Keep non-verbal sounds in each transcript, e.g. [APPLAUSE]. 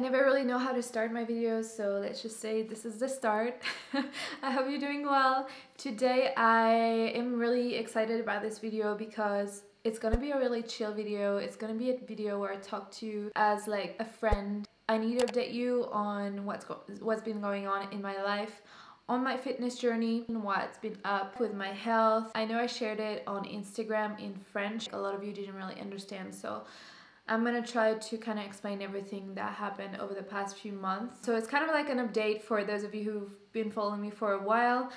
never really know how to start my videos, so let's just say this is the start. [LAUGHS] I hope you're doing well. Today I am really excited about this video because it's gonna be a really chill video. It's gonna be a video where I talk to you as like a friend. I need to update you on what's what's been going on in my life on my fitness journey and what's been up with my health. I know I shared it on Instagram in French. A lot of you didn't really understand so I'm gonna try to kind of explain everything that happened over the past few months. So it's kind of like an update for those of you who've been following me for a while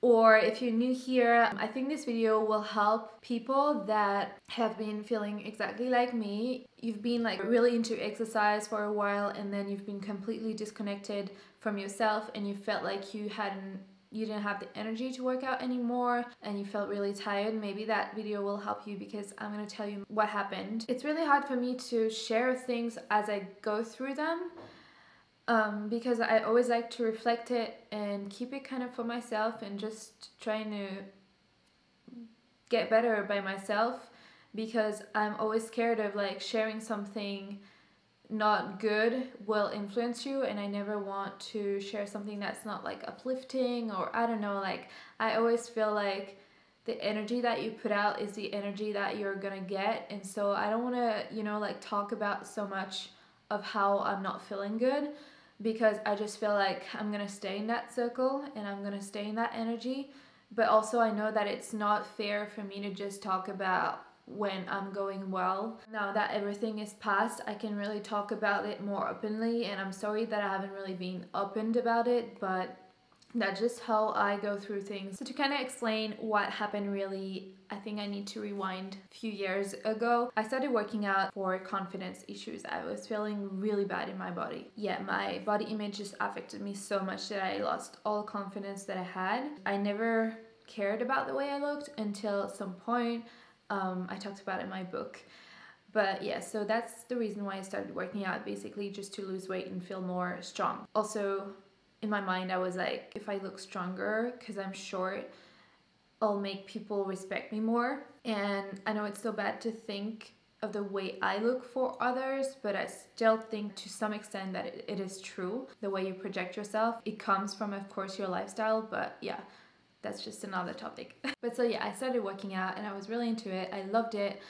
or if you're new here, I think this video will help people that have been feeling exactly like me. You've been like really into exercise for a while and then you've been completely disconnected from yourself and you felt like you hadn't you didn't have the energy to work out anymore and you felt really tired, maybe that video will help you because I'm going to tell you what happened. It's really hard for me to share things as I go through them um, because I always like to reflect it and keep it kind of for myself and just trying to get better by myself because I'm always scared of like sharing something not good will influence you and I never want to share something that's not like uplifting or I don't know like I always feel like the energy that you put out is the energy that you're gonna get and so I don't want to you know like talk about so much of how I'm not feeling good because I just feel like I'm gonna stay in that circle and I'm gonna stay in that energy but also I know that it's not fair for me to just talk about when I'm going well. Now that everything is past, I can really talk about it more openly and I'm sorry that I haven't really been opened about it, but that's just how I go through things. So to kind of explain what happened really, I think I need to rewind a few years ago. I started working out for confidence issues. I was feeling really bad in my body. Yeah, my body image just affected me so much that I lost all confidence that I had. I never cared about the way I looked until some point um, I talked about in my book. But yeah, so that's the reason why I started working out, basically just to lose weight and feel more strong. Also, in my mind, I was like, if I look stronger because I'm short, I'll make people respect me more. And I know it's so bad to think of the way I look for others, but I still think to some extent that it, it is true. The way you project yourself, it comes from, of course, your lifestyle, but yeah, that's just another topic. [LAUGHS] but so yeah, I started working out and I was really into it. I loved it.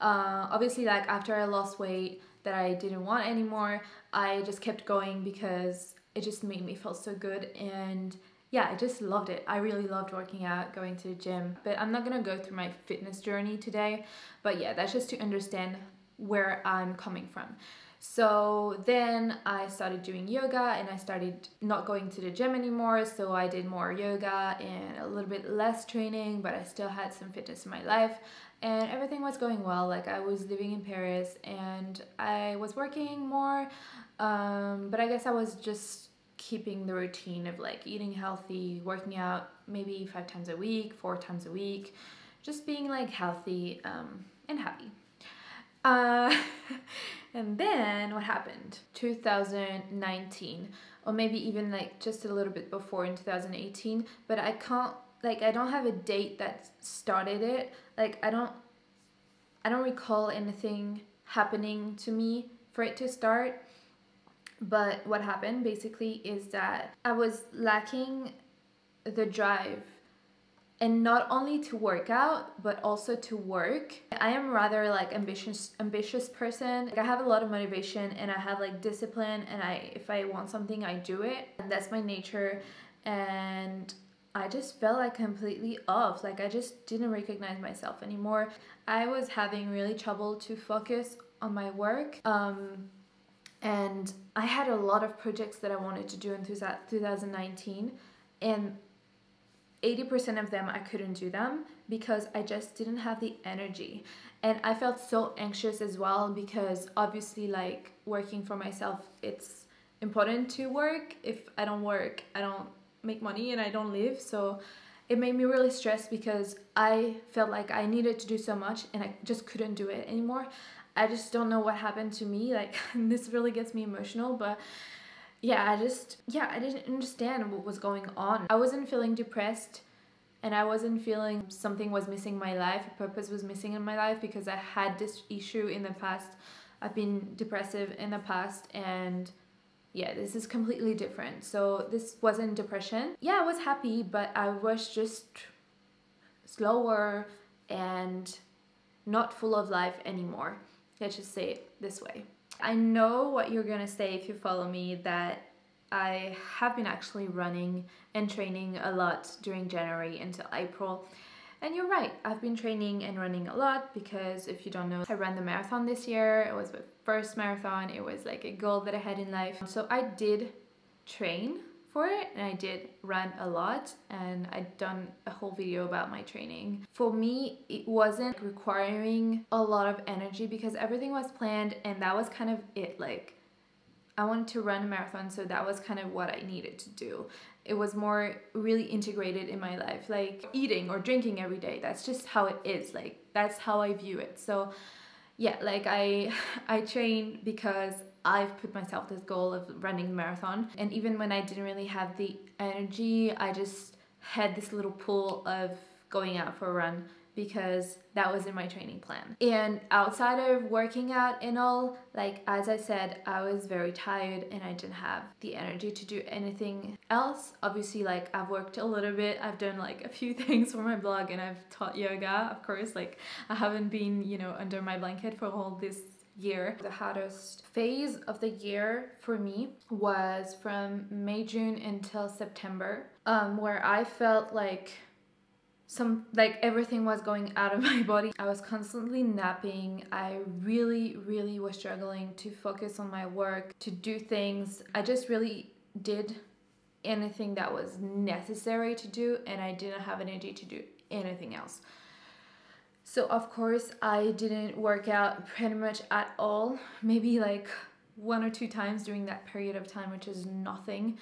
Uh, obviously, like after I lost weight that I didn't want anymore, I just kept going because it just made me feel so good and yeah, I just loved it. I really loved working out, going to the gym, but I'm not gonna go through my fitness journey today. But yeah, that's just to understand where I'm coming from. So then I started doing yoga and I started not going to the gym anymore. So I did more yoga and a little bit less training, but I still had some fitness in my life and everything was going well. Like I was living in Paris and I was working more, um, but I guess I was just keeping the routine of like eating healthy, working out maybe five times a week, four times a week, just being like healthy um, and happy. Uh, [LAUGHS] and then what happened? 2019, or maybe even like just a little bit before in 2018, but I can't, like, I don't have a date that started it. Like, I don't, I don't recall anything happening to me for it to start. But what happened basically is that I was lacking the drive and not only to work out but also to work i am rather like ambitious ambitious person like, i have a lot of motivation and i have like discipline and i if i want something i do it and that's my nature and I just felt like completely off. Like I just didn't recognize myself anymore. I was having really trouble to focus on my work. Um, and I had a lot of projects that I wanted to do in 2019 and 80% of them I couldn't do them because I just didn't have the energy. And I felt so anxious as well because obviously like working for myself, it's important to work. If I don't work, I don't make money and I don't live. So it made me really stressed because I felt like I needed to do so much and I just couldn't do it anymore. I just don't know what happened to me. Like [LAUGHS] this really gets me emotional, but yeah, I just, yeah, I didn't understand what was going on. I wasn't feeling depressed and I wasn't feeling something was missing in my life, a purpose was missing in my life because I had this issue in the past. I've been depressive in the past and yeah, this is completely different. So this wasn't depression. Yeah, I was happy, but I was just slower and not full of life anymore. Let's just say it this way. I know what you're gonna say if you follow me that I have been actually running and training a lot during January until April. And you're right, I've been training and running a lot because if you don't know, I ran the marathon this year. It was my first marathon. It was like a goal that I had in life. So I did train for it and I did run a lot and I'd done a whole video about my training. For me, it wasn't requiring a lot of energy because everything was planned and that was kind of it. Like I wanted to run a marathon, so that was kind of what I needed to do. It was more really integrated in my life, like eating or drinking every day. That's just how it is. Like that's how I view it. So yeah, like I [LAUGHS] I train because I've put myself this goal of running marathon. And even when I didn't really have the energy, I just had this little pull of going out for a run because that was in my training plan. And outside of working out and all, like as I said, I was very tired and I didn't have the energy to do anything else. Obviously, like I've worked a little bit, I've done like a few [LAUGHS] things for my blog and I've taught yoga, of course. Like I haven't been, you know, under my blanket for all this year. The hardest phase of the year for me was from May, June until September, um, where I felt like some like everything was going [LAUGHS] out of my body. I was constantly napping. I really, really was struggling to focus on my work, to do things. I just really did anything that was necessary to do, and I didn't have energy to do anything else. So, of course, I didn't work out pretty much at all, maybe like one or two times during that period of time, which is nothing.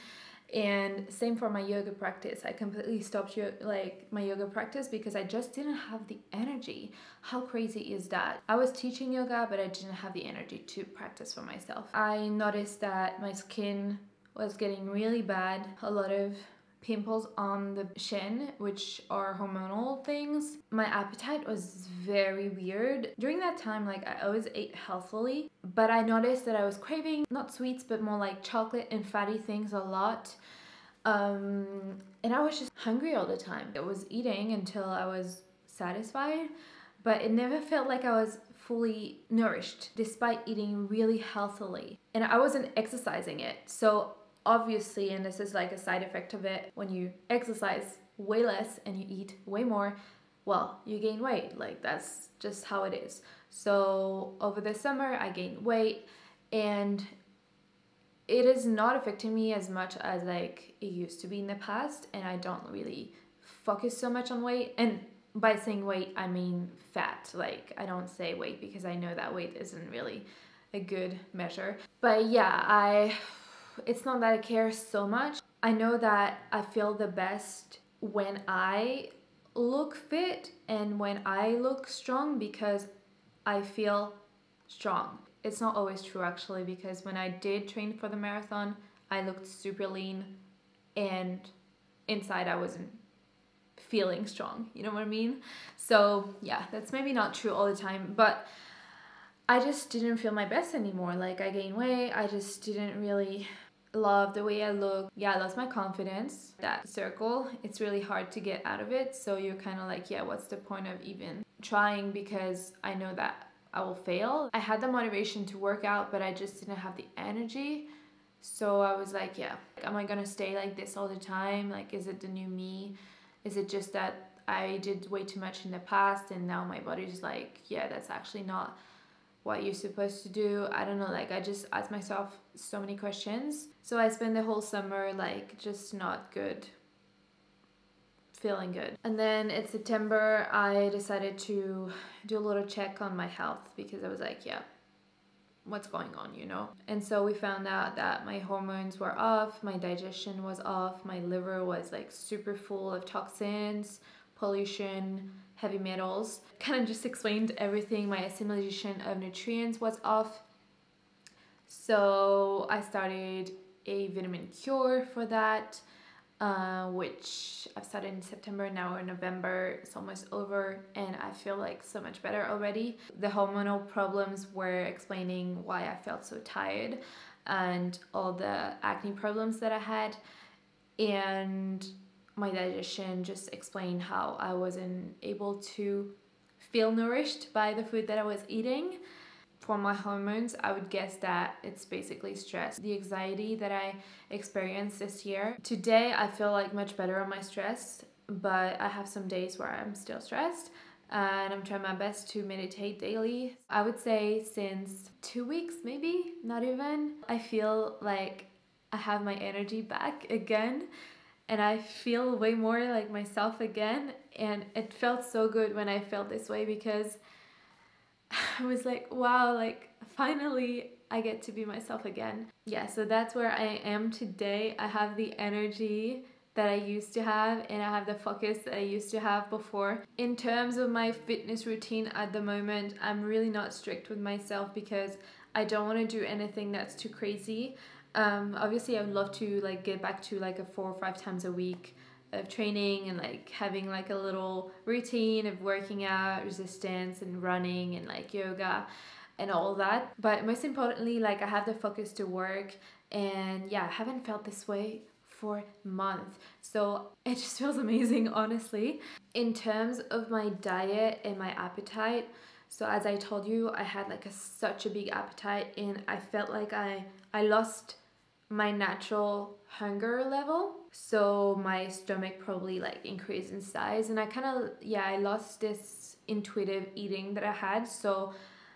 And same for my yoga practice. I completely stopped yo- like my yoga practice because i just didn't have the energy. How crazy is that? I was teaching yoga but i didn't have the energy to practice for myself. I noticed that my skin was getting really bad. A lot of pimples on the shin, which are hormonal things. My appetite was very weird. During that time, like I always ate healthily, but I noticed that I was craving not sweets, but more like chocolate and fatty things a lot. Um, and I was just hungry all the time. I was eating until I was satisfied, but it never felt like I was fully nourished despite eating really healthily. And I wasn't exercising it. So obviously, and this is like a side effect of it, when you exercise way less and you eat way more, well, you gain weight. Like that's just how it is. So over the summer, I gained weight and it is not affecting me as much as like it used to be in the past and I don't really focus so much on weight and by saying weight I mean fat like I don't say weight because I know that weight isn't really a good measure but yeah I it's not that I care so much. I know that I feel the best when I look fit and when I look strong because I feel strong. It's not always true actually because when I did train for the marathon, I looked super lean and inside I wasn't feeling strong. You know what I mean? So, yeah, that's maybe not true all the time, but I just didn't feel my best anymore. Like I gained weight, I just didn't really love the way I look. Yeah, I lost my confidence. That circle, it's really hard to get out of it. So you're kind of like, yeah, what's the point of even trying because I know that I will fail. I had the motivation to work out, but I just didn't have the energy. So I was like, yeah, am I gonna stay like this all the time? Like, is it the new me? Is it just that I did way too much in the past and now my body's like, yeah, that's actually not what you're supposed to do. I don't know, like I just ask myself so many questions. So I spent the whole summer like just not good feeling good. And then in September, I decided to do a little check on my health because I was like, yeah, what's going on, you know? And so we found out that my hormones were off, my digestion was off, my liver was like super full of toxins, pollution, heavy metals. Kind of just explained everything. My assimilation of nutrients was off. So I started a vitamin cure for that, uh, which I've started in September. Now we're in November. It's almost over, and I feel like so much better already. The hormonal problems were explaining why I felt so tired. and all the acne problems that I had. And my digestion, just explained how I wasn't able to feel nourished by the food that I was eating. For my hormones, I would guess that it's basically stress. The anxiety that I experienced this year. Today, I feel like much better on my stress, but I have some days where I'm still stressed and I'm trying my best to meditate daily. I would say since two weeks, maybe, not even, I feel like I have my energy back again and I feel way more like myself again. And it felt so good when I felt this way because [LAUGHS] I was like, wow, like finally I get to be myself again. Yeah, so that's where I am today. I have the energy that I used to have and I have the focus that I used to have before. In terms of my fitness routine at the moment, I'm really not strict with myself because I don't want to do anything that's too crazy. Um, obviously, I would love to like get back to like a four or five times a week of training and like having like a little routine of working out, resistance, and running and like yoga and all that. But most importantly, like I have the focus to work, and yeah, I haven't felt this way for months. So [LAUGHS] it just feels amazing, honestly. In terms of my diet and my appetite, so as I told you, I had like a, such a big appetite and I felt like I I lost my natural hunger level. So my stomach probably like increased in size and I kind of yeah, I lost this intuitive eating that I had. So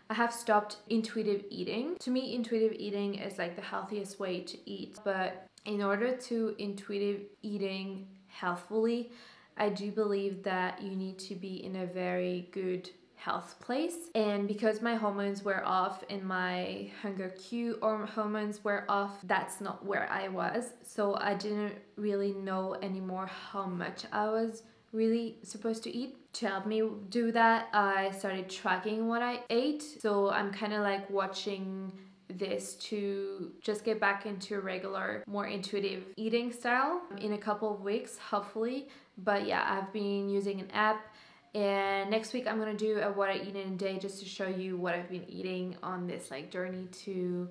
I have stopped intuitive eating. To me, intuitive eating is like the healthiest way to eat, but in order to intuitive eating healthfully, I do believe that you need to be in a very good health place. And because my hormones were off and my hunger cue or hormones were off, that's not where I was. So I didn't really know anymore how much I was really supposed to eat. To help me do that, I started tracking what I ate. So I'm kind of like watching this to just get back into a regular, more intuitive eating style in a couple of weeks, hopefully. But yeah, I've been using an app and next week I'm gonna do a what I eat in a day just to show you what I've been eating on this like journey to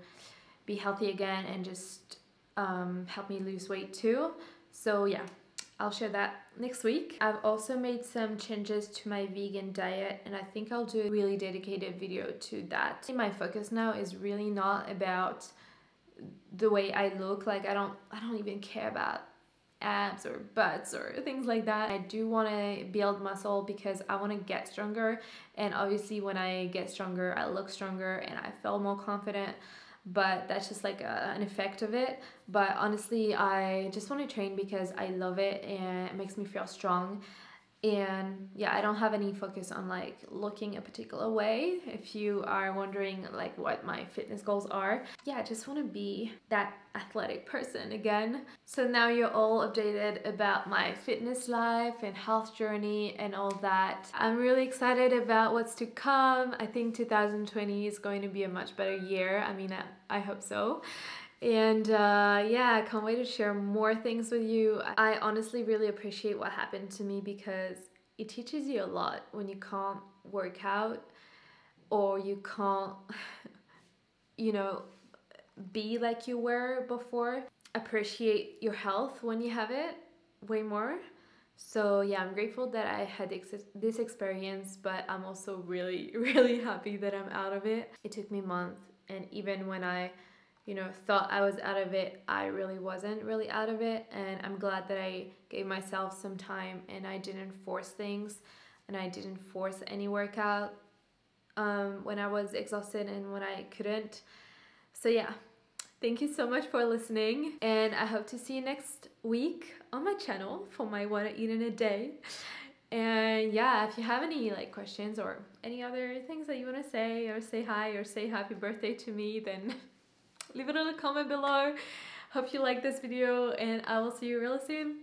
be healthy again and just um, help me lose weight too. So yeah, I'll share that next week. I've also made some changes to my vegan diet and I think I'll do a really dedicated video to that. My focus now is really not about the way I look like I don't I don't even care about abs or butts or things like that. I do want to build muscle because I want to get stronger and obviously when I get stronger I look stronger and I feel more confident but that's just like a, an effect of it but honestly i just want to train because i love it and it makes me feel strong and yeah i don't have any focus on like looking a particular way. If you are wondering like what my fitness goals are yeah i just want to be that athletic person again. So now you're all updated about my fitness life and health journey and all that. I'm really excited about what's to come. I think 2020 is going to be a much better year. I mean i, I hope so and uh, yeah, I can't wait to share more things with you. I honestly really appreciate what happened to me because it teaches you a lot when you can't work out or you can't, [LAUGHS] you know, be like you were before. Appreciate your health when you have it way more. So yeah, I'm grateful that I had this experience, but I'm also really, [LAUGHS] really happy that I'm out of it. It took me months, and even when I you know, thought I was out of it, I really wasn't really out of it. And I'm glad that I gave myself some time and I didn't force things and I didn't force any workout um, when I was exhausted and when I couldn't. So, yeah, thank you so much for listening. And I hope to see you next week on my channel for my What I Eat in a Day. And yeah, if you have any like questions or any other things that you want to say or say hi or say happy birthday to me, then [LAUGHS] leave it in a comment below. Hope you like this video and i will see you really soon